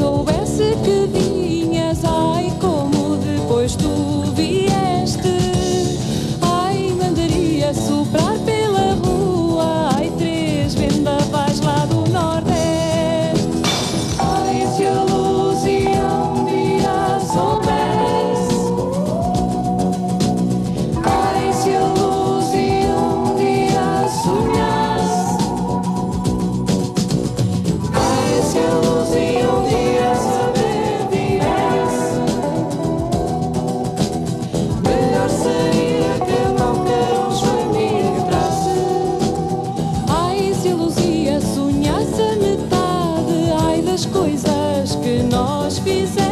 so bad. as coisas que nós fizemos.